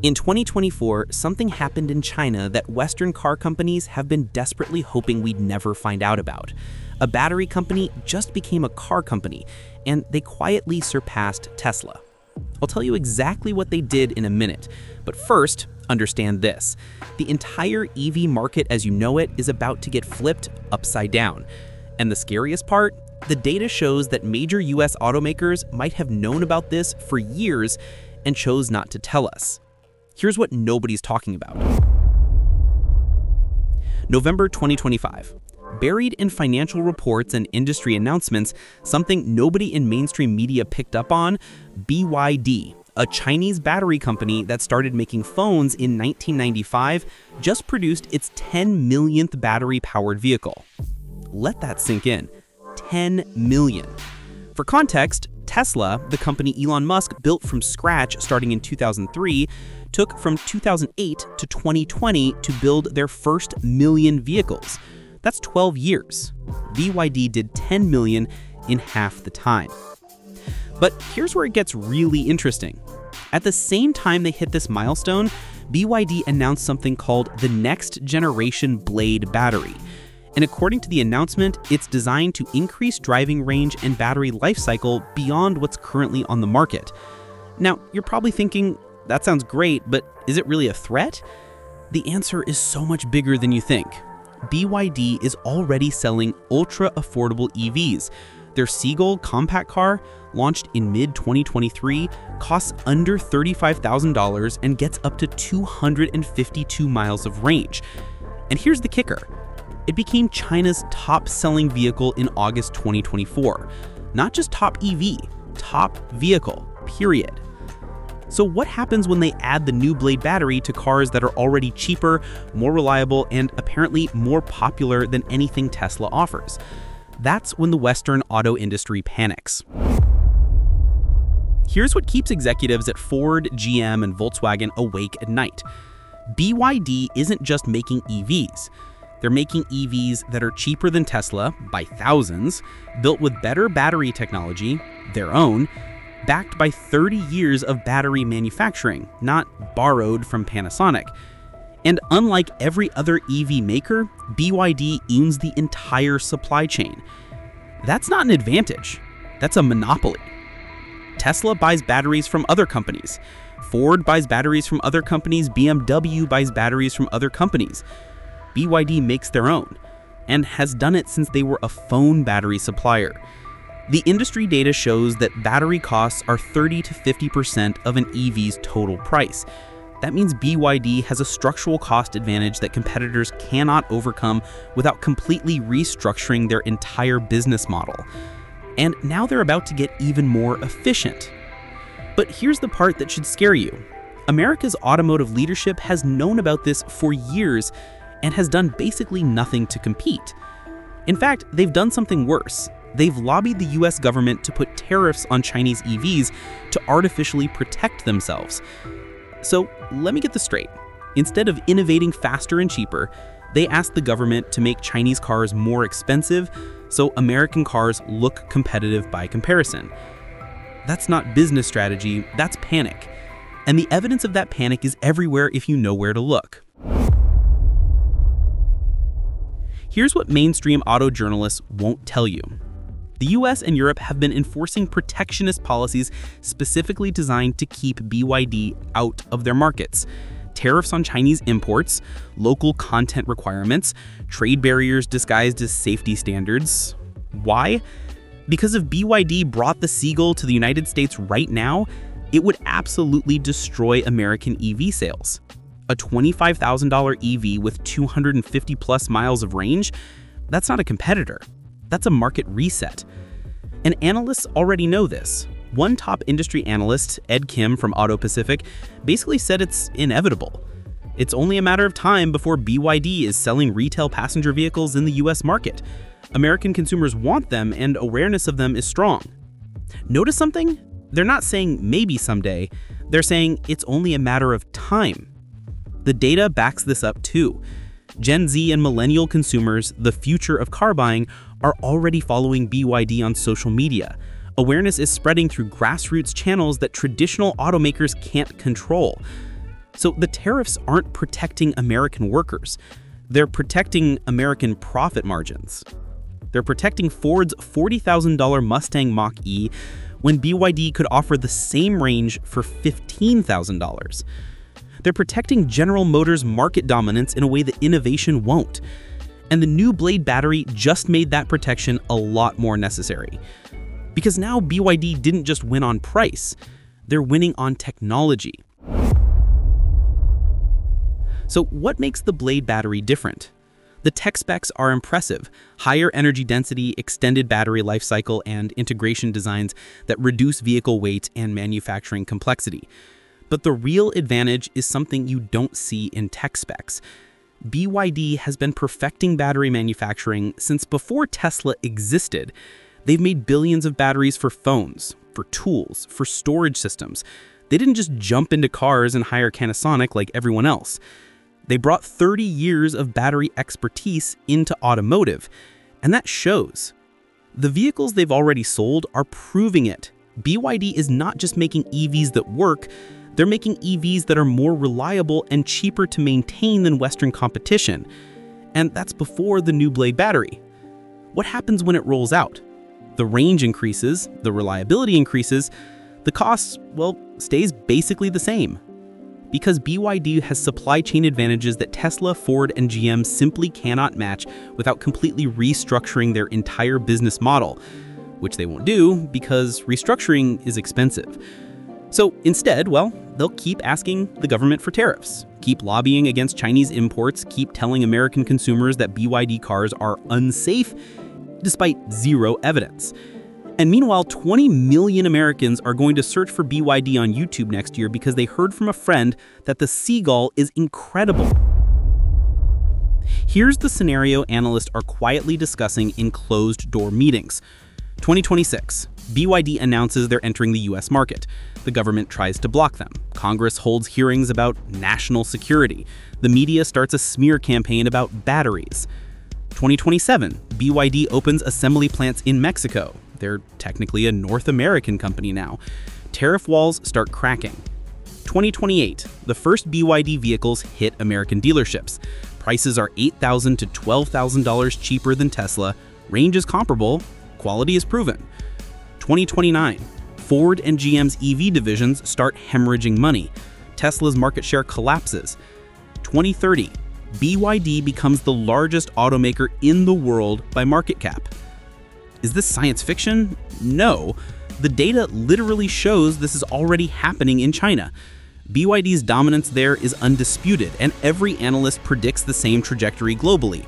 In 2024, something happened in China that Western car companies have been desperately hoping we'd never find out about. A battery company just became a car company, and they quietly surpassed Tesla. I'll tell you exactly what they did in a minute, but first, understand this. The entire EV market as you know it is about to get flipped upside down. And the scariest part? The data shows that major US automakers might have known about this for years and chose not to tell us. Here's what nobody's talking about. November 2025. Buried in financial reports and industry announcements, something nobody in mainstream media picked up on, BYD, a Chinese battery company that started making phones in 1995, just produced its 10 millionth battery powered vehicle. Let that sink in 10 million. For context, Tesla, the company Elon Musk built from scratch starting in 2003, took from 2008 to 2020 to build their first million vehicles. That's 12 years. BYD did 10 million in half the time. But here's where it gets really interesting. At the same time they hit this milestone, BYD announced something called the Next Generation Blade Battery. And according to the announcement, it's designed to increase driving range and battery life cycle beyond what's currently on the market. Now, you're probably thinking, that sounds great, but is it really a threat? The answer is so much bigger than you think. BYD is already selling ultra affordable EVs. Their Seagull compact car launched in mid 2023, costs under $35,000 and gets up to 252 miles of range. And here's the kicker it became China's top selling vehicle in August 2024. Not just top EV, top vehicle, period. So, what happens when they add the new Blade battery to cars that are already cheaper, more reliable, and apparently more popular than anything Tesla offers? That's when the Western auto industry panics. Here's what keeps executives at Ford, GM, and Volkswagen awake at night. BYD isn't just making EVs. They're making EVs that are cheaper than Tesla by thousands, built with better battery technology, their own, backed by 30 years of battery manufacturing, not borrowed from Panasonic. And unlike every other EV maker, BYD owns the entire supply chain. That's not an advantage, that's a monopoly. Tesla buys batteries from other companies. Ford buys batteries from other companies. BMW buys batteries from other companies. BYD makes their own and has done it since they were a phone battery supplier. The industry data shows that battery costs are 30 to 50% of an EV's total price. That means BYD has a structural cost advantage that competitors cannot overcome without completely restructuring their entire business model and now they're about to get even more efficient. But here's the part that should scare you America's automotive leadership has known about this for years and has done basically nothing to compete. In fact, they've done something worse. They've lobbied the US government to put tariffs on Chinese EVs to artificially protect themselves. So let me get this straight. Instead of innovating faster and cheaper, they asked the government to make Chinese cars more expensive so American cars look competitive by comparison. That's not business strategy, that's panic. And the evidence of that panic is everywhere if you know where to look. Here's what mainstream auto journalists won't tell you. The US and Europe have been enforcing protectionist policies specifically designed to keep BYD out of their markets tariffs on Chinese imports, local content requirements, trade barriers disguised as safety standards. Why? Because if BYD brought the Seagull to the United States right now, it would absolutely destroy American EV sales. A $25,000 EV with 250 plus miles of range? That's not a competitor. That's a market reset. And analysts already know this. One top industry analyst, Ed Kim from Auto Pacific, basically said it's inevitable. It's only a matter of time before BYD is selling retail passenger vehicles in the US market. American consumers want them and awareness of them is strong. Notice something? They're not saying maybe someday, they're saying it's only a matter of time. The data backs this up too. Gen Z and millennial consumers, the future of car buying, are already following BYD on social media. Awareness is spreading through grassroots channels that traditional automakers can't control. So the tariffs aren't protecting American workers. They're protecting American profit margins. They're protecting Ford's $40,000 Mustang Mach-E when BYD could offer the same range for $15,000. They're protecting General Motors' market dominance in a way that innovation won't. And the new Blade battery just made that protection a lot more necessary. Because now BYD didn't just win on price, they're winning on technology. So what makes the Blade battery different? The tech specs are impressive. Higher energy density, extended battery life cycle, and integration designs that reduce vehicle weight and manufacturing complexity. But the real advantage is something you don't see in tech specs. BYD has been perfecting battery manufacturing since before Tesla existed. They've made billions of batteries for phones, for tools, for storage systems. They didn't just jump into cars and hire Panasonic like everyone else. They brought 30 years of battery expertise into automotive, and that shows. The vehicles they've already sold are proving it. BYD is not just making EVs that work, they're making EVs that are more reliable and cheaper to maintain than Western competition. And that's before the new Blade battery. What happens when it rolls out? The range increases, the reliability increases, the cost, well, stays basically the same. Because BYD has supply chain advantages that Tesla, Ford, and GM simply cannot match without completely restructuring their entire business model, which they won't do because restructuring is expensive. So instead, well, they'll keep asking the government for tariffs, keep lobbying against Chinese imports, keep telling American consumers that BYD cars are unsafe, despite zero evidence. And meanwhile, 20 million Americans are going to search for BYD on YouTube next year because they heard from a friend that the Seagull is incredible. Here's the scenario analysts are quietly discussing in closed door meetings. 2026. BYD announces they're entering the US market. The government tries to block them. Congress holds hearings about national security. The media starts a smear campaign about batteries. 2027. BYD opens assembly plants in Mexico. They're technically a North American company now. Tariff walls start cracking. 2028, the first BYD vehicles hit American dealerships. Prices are 8,000 to $12,000 cheaper than Tesla, range is comparable, quality is proven. 2029, Ford and GM's EV divisions start hemorrhaging money. Tesla's market share collapses. 2030, BYD becomes the largest automaker in the world by market cap. Is this science fiction? No. The data literally shows this is already happening in China. BYD's dominance there is undisputed, and every analyst predicts the same trajectory globally.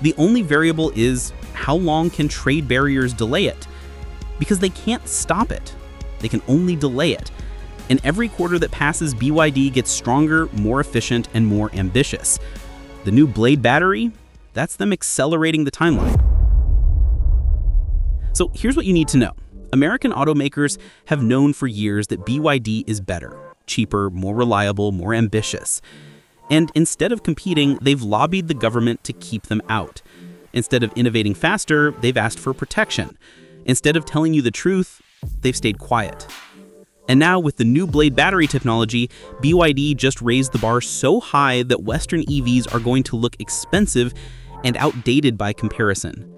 The only variable is how long can trade barriers delay it? Because they can't stop it, they can only delay it. And every quarter that passes, BYD gets stronger, more efficient, and more ambitious. The new Blade battery? That's them accelerating the timeline. So here's what you need to know. American automakers have known for years that BYD is better, cheaper, more reliable, more ambitious. And instead of competing, they've lobbied the government to keep them out. Instead of innovating faster, they've asked for protection. Instead of telling you the truth, they've stayed quiet. And now, with the new Blade battery technology, BYD just raised the bar so high that Western EVs are going to look expensive and outdated by comparison.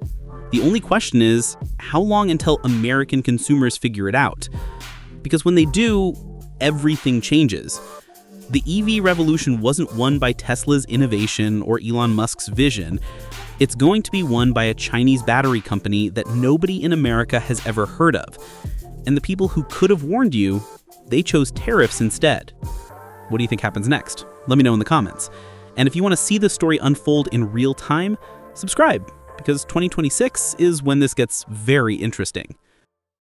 The only question is, how long until American consumers figure it out? Because when they do, everything changes. The EV revolution wasn't won by Tesla's innovation or Elon Musk's vision. It's going to be won by a Chinese battery company that nobody in America has ever heard of. And the people who could have warned you, they chose tariffs instead. What do you think happens next? Let me know in the comments. And if you want to see the story unfold in real time, subscribe because 2026 is when this gets very interesting.